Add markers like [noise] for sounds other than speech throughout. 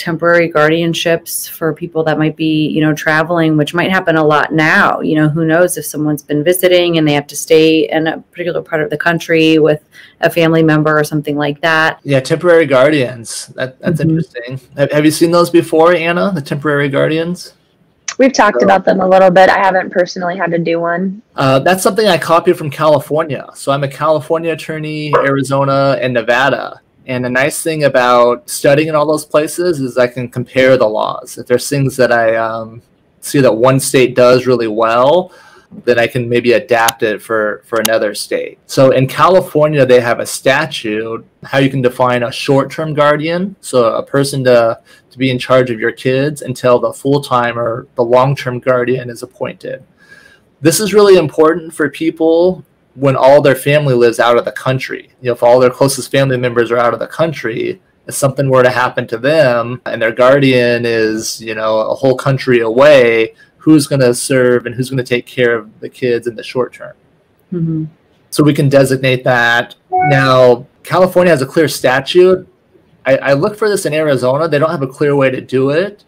temporary guardianships for people that might be, you know, traveling, which might happen a lot now. You know, who knows if someone's been visiting and they have to stay in a particular part of the country with a family member or something like that. Yeah, temporary guardians. That, that's mm-hmm. interesting. Have, have you seen those before, Anna? The temporary guardians? We've talked about them a little bit. I haven't personally had to do one. Uh, that's something I copied from California. So I'm a California attorney, Arizona, and Nevada. And the nice thing about studying in all those places is I can compare the laws. If there's things that I um, see that one state does really well, then I can maybe adapt it for, for another state. So in California, they have a statute how you can define a short term guardian. So a person to, to be in charge of your kids until the full time or the long term guardian is appointed. This is really important for people when all their family lives out of the country. You know, if all their closest family members are out of the country, if something were to happen to them and their guardian is, you know, a whole country away, who's going to serve and who's going to take care of the kids in the short term. Mm-hmm. So we can designate that. Now, California has a clear statute. I, I looked for this in Arizona. They don't have a clear way to do it.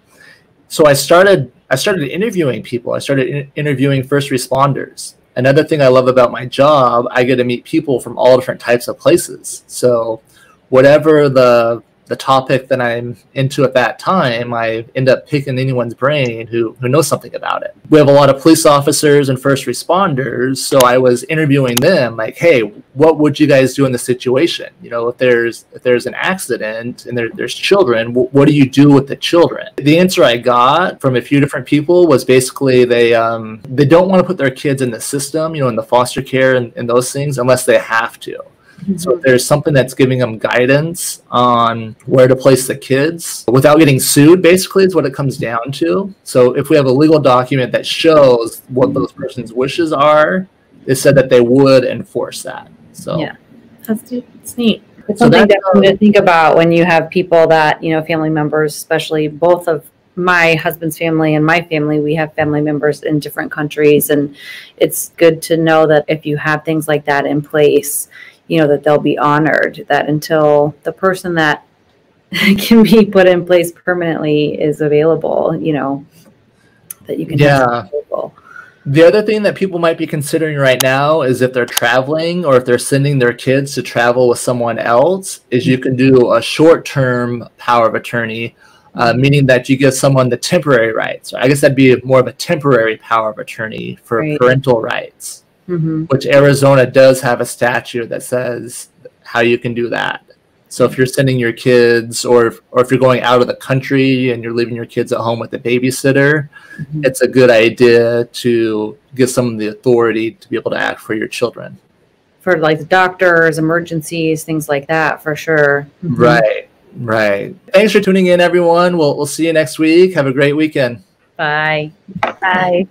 So I started I started interviewing people. I started in- interviewing first responders. Another thing I love about my job, I get to meet people from all different types of places. So whatever the the topic that I'm into at that time, I end up picking anyone's brain who, who knows something about it. We have a lot of police officers and first responders, so I was interviewing them like, hey, what would you guys do in this situation? You know, if there's if there's an accident and there, there's children, w- what do you do with the children? The answer I got from a few different people was basically they um, they don't want to put their kids in the system, you know, in the foster care and, and those things unless they have to. So if there's something that's giving them guidance on where to place the kids without getting sued, basically, is what it comes down to. So if we have a legal document that shows what mm-hmm. those person's wishes are, it said that they would enforce that. So yeah, that's it's neat. It's so something definitely to think about when you have people that you know, family members, especially both of my husband's family and my family, we have family members in different countries. And it's good to know that if you have things like that in place, you know that they'll be honored that until the person that [laughs] can be put in place permanently is available you know that you can yeah the other thing that people might be considering right now is if they're traveling or if they're sending their kids to travel with someone else is you can do a short-term power of attorney uh, meaning that you give someone the temporary rights. I guess that'd be more of a temporary power of attorney for right. parental rights mm-hmm. which Arizona does have a statute that says how you can do that. So if you're sending your kids, or if, or if you're going out of the country and you're leaving your kids at home with a babysitter, mm-hmm. it's a good idea to give someone the authority to be able to act for your children. For like doctors, emergencies, things like that, for sure. Mm-hmm. Right, right. Thanks for tuning in, everyone. We'll we'll see you next week. Have a great weekend. Bye. Bye.